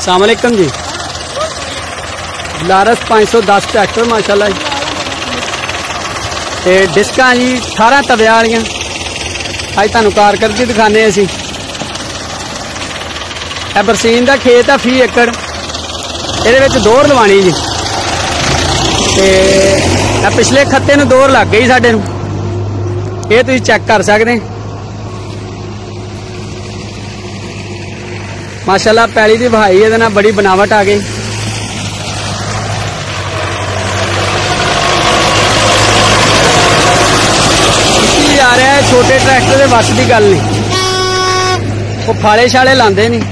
ਅਸਲਾਮੁਅਲੈਕਮ ਜੀ। Lars 510 tractor, ਮਾਸ਼ਾਅੱਲਾ ਜੀ। ਤੇ ਡਿਸਕਾਂ ਜੀ 18 ਤਵਿਆਂ ਵਾਲੀਆਂ। ਅੱਜ ਤੁਹਾਨੂੰ ਕਾਰਕਰਦਗੀ ਦਿਖਾਣੇ ਅਸੀਂ। ਇਹ ਬਰਸੀਨ ਦਾ ਖੇਤ ਆ ਫੀ ਏਕੜ। ਇਹਦੇ ਵਿੱਚ ਦੋਰ ਲਵਾਣੀ ਜੀ। ਤੇ ਇਹ ਪਿਛਲੇ ਖੱਤੇ ਨੂੰ ਦੋਰ ਲੱਗ ਗਈ ਸਾਡੇ ਨੂੰ। ਇਹ ਤੁਸੀਂ ਚੈੱਕ ਕਰ ਸਕਦੇ। ਮਾਸ਼ਾਅੱਲਾ ਪੈਲੀ ਦੀ ਵਹਾਈ ਇਹਦੇ ਨਾਲ ਬੜੀ ਬਣਾਵਟ ਆ ਗਈ ਕੀ ਆ ਰਿਹਾ ਹੈ ਛੋਟੇ ਟਰੈਕਟਰ ਦੇ ਵੱਸ ਦੀ ਗੱਲ ਨਹੀਂ ਉਹ ਫਾਲੇ ਛਾਲੇ ਲਾਉਂਦੇ ਨਹੀਂ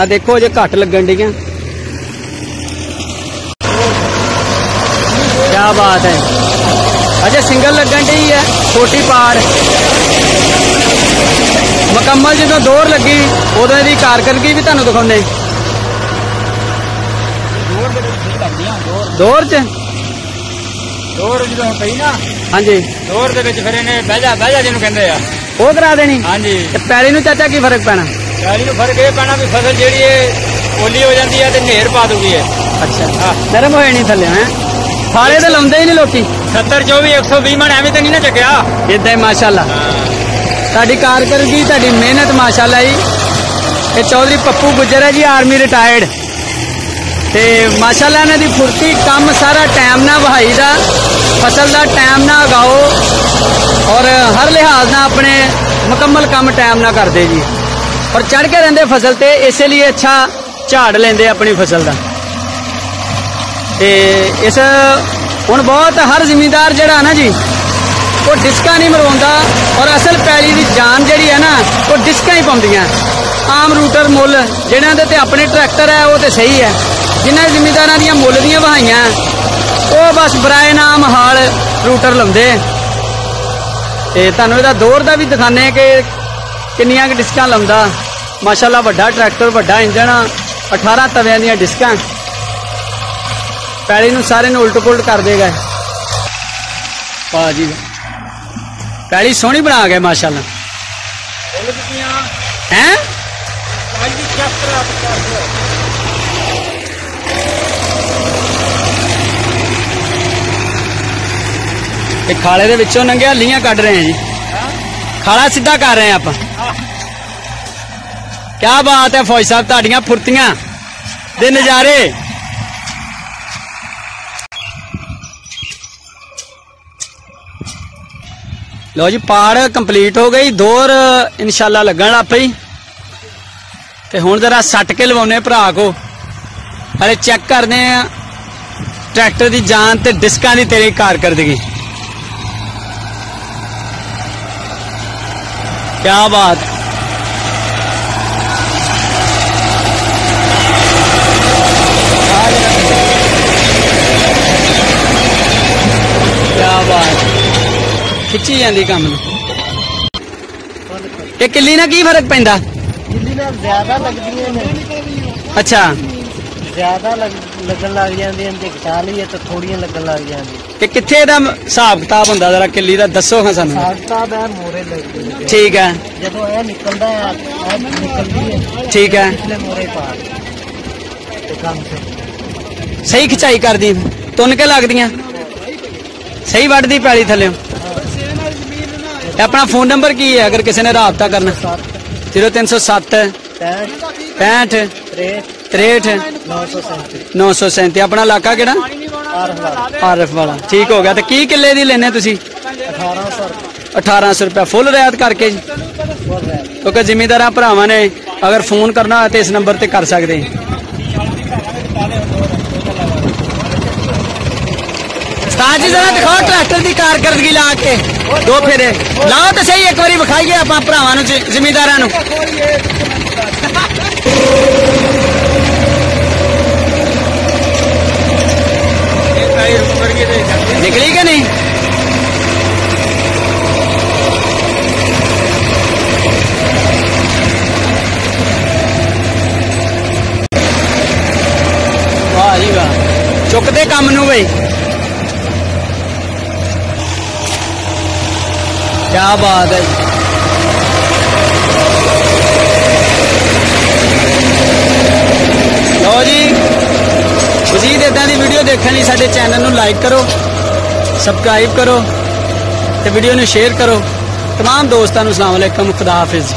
ਆ ਦੇਖੋ ਜੇ ਘੱਟ ਲੱਗਣ ਡੀਆਂ ਕੀ ਬਾਤ ਹੈ ਅਜੇ ਸਿੰਗਲ ਲੱਗਣ ਢੀ ਹੈ ਛੋਟੀ ਪਾੜ ਮੁਕੰਮਲ ਜਦੋਂ ਦੋਰ ਲੱਗੀ ਉਦੋਂ ਇਹਦੀ ਕਾਰਕਰਦਗੀ ਵੀ ਤੁਹਾਨੂੰ ਦਿਖਾਉਂਦੇ। ਦੌੜ ਦੌੜ। 'ਚ? ਦੌੜ ਜਦੋਂ ਪਈ ਨਾ ਹਾਂਜੀ। ਦੌੜ ਦੇ ਵਿੱਚ ਫਿਰ ਇਹਨੇ ਬਹਿ ਜਾ ਬਹਿ ਜਾ ਜਿਹਨੂੰ ਕਹਿੰਦੇ ਆ। ਉਹ ਕਰਾ ਦੇਣੀ? ਹਾਂਜੀ। ਤੇ ਪੈਲੀ ਨੂੰ ਚਾਚਾ ਕੀ ਫ਼ਰਕ ਪੈਣਾ? ਗਾੜੀ ਨੂੰ ਫ਼ਰਕ ਇਹ ਪੈਣਾ ਵੀ ਫਸਲ ਜਿਹੜੀ ਇਹ ਓਲੀ ਹੋ ਜਾਂਦੀ ਹੈ ਤੇ ਨੇਰ ਪਾ ਦੂਗੀ ਇਹ। ਅੱਛਾ। ਹਾਂ। ਨਰਮ ਹੋਏ ਨਹੀਂ ਥੱਲੇ ਹੈ? ਫਾਲੇ ਤੇ ਲਾਉਂਦੇ ਹੀ ਨਹੀਂ ਲੋਕੀ। 70 24 120 ਮਣ ਐਵੇਂ ਤਾਂ ਨਹੀਂ ਨਾ ਚੱਕਿਆ। ਇਦਾਂ ਹੀ ਮਾਸ਼ਾਅੱਲਾ। ਤੁਹਾਡੀ ਕਾਰਕਰਦਗੀ ਤੁਹਾਡੀ ਮਿਹਨਤ ਮਾਸ਼ਾਅੱਲਾ ਜੀ। ਇਹ ਚੌਧਰੀ ਪੱਪੂ ਗੁੱਜਰ ਹੈ ਜੀ ਆਰਮੀ ਰਿਟਾਇਰਡ ਤੇ ਮਾਸ਼ਾਅੱਲਾ ਇਹਨਾਂ ਦੀ ਫੁਰਤੀ, ਕੰਮ ਸਾਰਾ ਟਾਈਮ ਨਾਲ ਵਹਾਈ ਦਾ, ਫਸਲ ਦਾ ਟਾਈਮ ਨਾਲ ਉਗਾਓ ਔਰ ਹਰ ਲਿਹਾਜ਼ ਨਾਲ ਆਪਣੇ ਮੁਕੰਮਲ ਕੰਮ ਟਾਈਮ ਨਾਲ ਕਰਦੇ ਜੀ। ਔਰ ਚੜ ਕੇ ਰਹਿੰਦੇ ਫਸਲ ਤੇ, ਇਸੇ ਲਈ ਅੱਛਾ ਝਾੜ ਲੈਂਦੇ ਆਪਣੀ ਫਸਲ ਦਾ। ਤੇ ਇਸ, ਹੁਣ ਬਹੁਤ, ਹਰ ਜ਼ਿਮੀਂਦਾਰ ਜਿਹੜਾ ਨਾ ਜੀ ਉਹ ਡਿਸਕਾਂ ਨਹੀਂ ਮਰਵਾਉਂਦਾ ਔਰ ਅਸਲ ਪੈਲੀ ਦੀ ਜਾਨ ਜਿਹੜੀ ਹੈ ਨਾ, ਉਹ ਡਿਸਕਾਂ ਹੀ ਪਾਉਂਦੀਆਂ। ਆਮ ਰੂਟਰ ਮੁੱਲ ਜਿਹਨਾਂ ਦੇ ਤੇ ਆਪਣੇ ਟਰੈਕਟਰ ਹੈ, ਉਹ ਤੇ ਸਹੀ ਹੈ। ਜਿਨ੍ਹਾਂ ਜ਼ਿਮੀਦਾਰਾਂ ਦੀਆਂ ਮੁੱਲ ਦੀਆਂ ਵਹਾਈਆਂ, ਉਹ ਬਸ ਬਰਾਏ ਨਾਮ ਹਾਲ ਰੂਟਰ ਲਾਉਂਦੇ। ਤੇ ਤੁਹਾਨੂੰ ਇਹਦਾ ਦੌਰ ਦਾ ਵੀ ਦਿਖਾਣੇ ਕਿ ਕਿੰਨੀਆਂ ਕਿ ਡਿਸਕਾਂ ਲਾਉਂਦਾ। ਮਾਸ਼ਾਅੱਲਾ ਵੱਡਾ ਟਰੈਕਟਰ, ਵੱਡਾ ਇੰਜਣ 18 ਤਵਿਆਂ ਦੀਆਂ ਡਿਸਕਾਂ। ਪੈਲੀ ਨੂੰ ਸਾਰੇ ਨੂੰ ਉਲਟ ਪੁਲਟ ਕਰ ਦੇਗਾ। ਵਾਹ ਪੈਲੀ ਸੋਹਣੀ ਬਣਾ ਗਏ ਮਾਸ਼ਾਅੱਲਾ। ਹੈ? ਇਹ ਖਾਲੇ ਦੇ ਵਿੱਚੋਂ ਨੰਗਿਆ ਲੀਆਂ ਕੱਢ ਰਹੇ ਹਾਂ ਜੀ। ਖਾਲਾ ਸਿੱਧਾ ਕਰ ਰਹੇ ਹਾਂ ਆਪਾਂ। ਕੀ ਬਾਤ ਹੈ ਫੌਜ ਸਾਹਿਬ ਤੁਹਾਡੀਆਂ ਫੁਰਤੀਆਂ ਦੇ ਨਜ਼ਾਰੇ। ਲਓ ਜੀ, ਪਾੜ ਕੰਪਲੀਟ ਹੋ ਗਈ, ਦੋਰ ਇਨਸ਼ਾਅੱਲਾ ਲੱਗਣ ਲੱਗ ਪਈ। ਤੇ ਹੁਣ ਜਰਾ ਸੱਟ ਕੇ ਲਵਾਉਨੇ ਭਰਾ ਕੋ। ਹਲੇ ਚੈੱਕ ਕਰਦੇ ਆ ਟਰੈਕਟਰ ਦੀ ਜਾਨ ਤੇ ਡਿਸਕਾਂ ਦੀ ਤੇਰੀ ਕਾਰਕਰਦਗੀ। ਕੀ ਬਾਤ ਕੀ ਬਾਤ ਖਿੱਚੀ ਜਾਂਦੀ ਕੰਮ ਨੂੰ। ਇਹ ਕਿੱਲੀ ਨਾਲ ਕੀ ਫ਼ਰਕ ਪੈਂਦਾ? ਦਿੱਲੀ ਨਾਲ ਜ਼ਿਆਦਾ ਲੱਗਦੀਆਂ ਨੇ। ਅੱਛਾ। ਜ਼ਿਆਦਾ ਲੱਗ- ਲੱਗਣ ਲੱਗ ਜਾਂਦੀਆਂ ਨੇ ਤੇ ਘਟਾ ਲਈਏ ਤਾਂ ਥੋੜੀਆਂ ਲੱਗਣ ਲੱਗ ਜਾਂਦੀਆਂ। ਕਿ ਕਿੱਥੇ ਇਹਦਾ ਹਿਸਾਬ ਕਿਤਾਬ ਹੁੰਦਾ? ਜਰਾ ਕਿੱਲੀ ਦਾ ਦੱਸੋ ਹਾਂ ਸਾਨੂੰ। ਸਾਡਾ ਦਾ ਮੋਰੇ ਲੱਗਦੀ ਹੈ। ਠੀਕ ਹੈ। ਜਦੋਂ ਇਹ ਨਿਕਲਦਾ ਹੈ ਇਹ ਨਿਕਲਦੀ ਹੈ। ਠੀਕ ਹੈ। ਪਿਛਲੇ ਮੋਰੇ ਪਾ ਤੇ ਕੰਮ ਤੇ ਸਹੀ ਖਿਚਾਈ ਕਰਦੀ। ਤੁੰਨ ਕੇ ਲੱਗਦੀਆਂ। ਸਹੀ ਵੱਢਦੀ ਪੈਲੀ ਥੱਲੇ। ਤੇ ਆਪਣਾ ਫੋਨ ਨੰਬਰ ਕੀ ਹੈ? ਅਗਰ ਕਿਸੇ ਨੇ ਰਾਬਤਾ ਕਰਨਾ। 0307 65 65 63 63 937 937 ਆਪਣਾ ਇਲਾਕਾ ਕਿਹੜਾ? ਆਰਫ ਵਾਲਾ। ਠੀਕ ਹੋ ਗਿਆ। ਤੇ ਕੀ ਕਿੱਲੇ ਦੀ ਲੈਨੇ ਤੁਸੀਂ? 1800 1800 ਰੁਪਏ ਫੁੱਲ ਰਿਆਤ ਕਰਕੇ ਜੀ। ਕਿਉਂਕਿ ਜ਼ਿਮੀਦਾਰਾਂ ਭਰਾਵਾਂ ਨੇ ਅਗਰ ਫੋਨ ਕਰਨਾ ਹੋਵੇ ਤੇ ਇਸ ਨੰਬਰ ਤੇ ਕਰ ਸਕਦੇ। ਉਸਤਾਦ ਜੀ ਜ਼ਰਾ ਦਿਖਾਓ ਟਰੈਕਟਰ ਦੀ ਕਾਰਕਰਦਗੀ ਲਾ ਕੇ। ਦੋ ਫੇਰੇ। ਲਾਓ ਤੇ ਸਹੀ, ਇੱਕ ਵਾਰੀ ਵਿਖਾਈਏ ਆਪਾਂ ਭਰਾਵਾਂ ਨੂੰ, ਜ਼ਿ- ਜ਼ਿਮੀਂਦਾਰਾਂ ਨੂੰ। ਨਿਕਲੀ ਕਿ ਨਹੀਂ? ਵਾਹ ਜੀ ਵਾਹ। ਚੁੱਕਦੇ ਕੰਮ ਨੂੰ ਬਈ। क्या बात है ਲਓ ਜੀ ਮਜ਼ੀਦ ਇਦਾਂ ਦੀ ਵੀਡੀਓ ਦੇਖਣ ਲਈ ਸਾਡੇ ਚੈਨਲ ਨੂੰ ਲਾਈਕ ਕਰੋ ਸਬਸਕ੍ਰਾਈਬ ਕਰੋ ਤੇ ਵੀਡੀਓ ਨੂੰ ਸ਼ੇਅਰ ਕਰੋ तमाम ਦੋਸਤਾਂ ਨੂੰ ਅਸਲਾਮ ਅਲੈਕਮ ਖੁਦਾ ਹਾਫਿਜ਼